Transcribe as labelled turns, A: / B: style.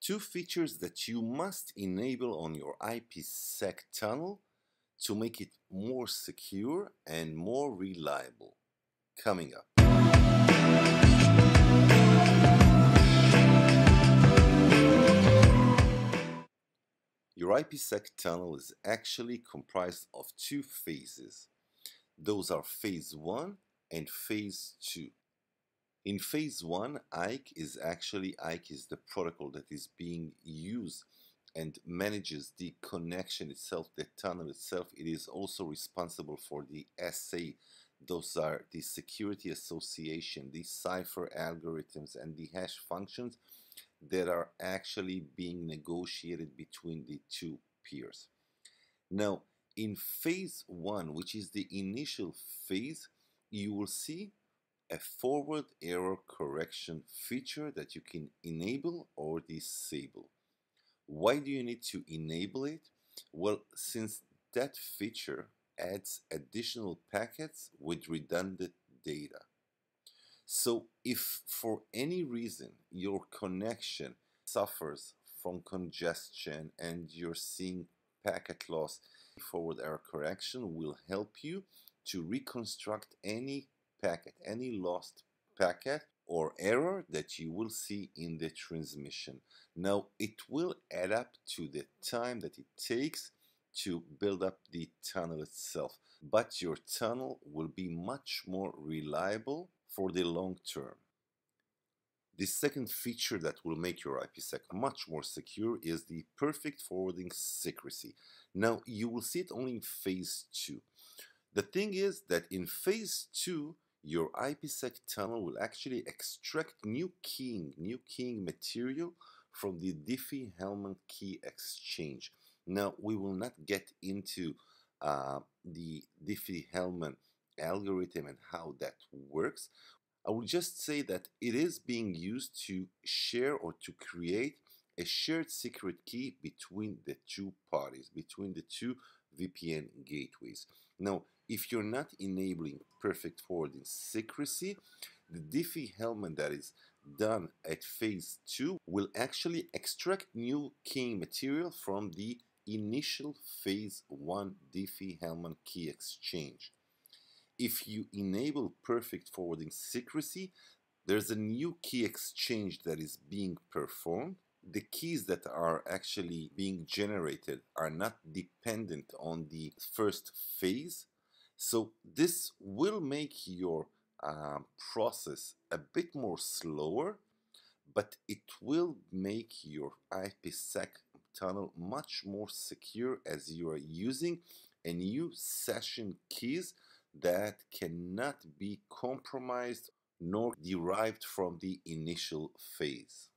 A: two features that you must enable on your IPsec tunnel to make it more secure and more reliable. Coming up. Your IPsec tunnel is actually comprised of two phases. Those are phase 1 and phase 2. In phase one, IKE is actually IKE is the protocol that is being used and manages the connection itself, the tunnel itself. It is also responsible for the SA. Those are the security association, the cipher algorithms, and the hash functions that are actually being negotiated between the two peers. Now, in phase one, which is the initial phase, you will see a forward error correction feature that you can enable or disable. Why do you need to enable it? Well, since that feature adds additional packets with redundant data. So if for any reason your connection suffers from congestion and you're seeing packet loss, forward error correction will help you to reconstruct any packet, any lost packet or error that you will see in the transmission. Now it will add up to the time that it takes to build up the tunnel itself, but your tunnel will be much more reliable for the long term. The second feature that will make your IPsec much more secure is the perfect forwarding secrecy. Now you will see it only in phase 2. The thing is that in phase 2 your IPsec tunnel will actually extract new keying, new keying material from the Diffie-Hellman key exchange. Now, we will not get into uh, the Diffie-Hellman algorithm and how that works. I will just say that it is being used to share or to create a shared secret key between the two parties, between the two VPN gateways. Now, if you're not enabling perfect forwarding secrecy, the Diffie-Hellman that is done at phase 2 will actually extract new key material from the initial phase 1 Diffie-Hellman key exchange. If you enable perfect forwarding secrecy, there's a new key exchange that is being performed. The keys that are actually being generated are not dependent on the first phase, so this will make your uh, process a bit more slower, but it will make your IPsec tunnel much more secure as you are using a new session keys that cannot be compromised nor derived from the initial phase.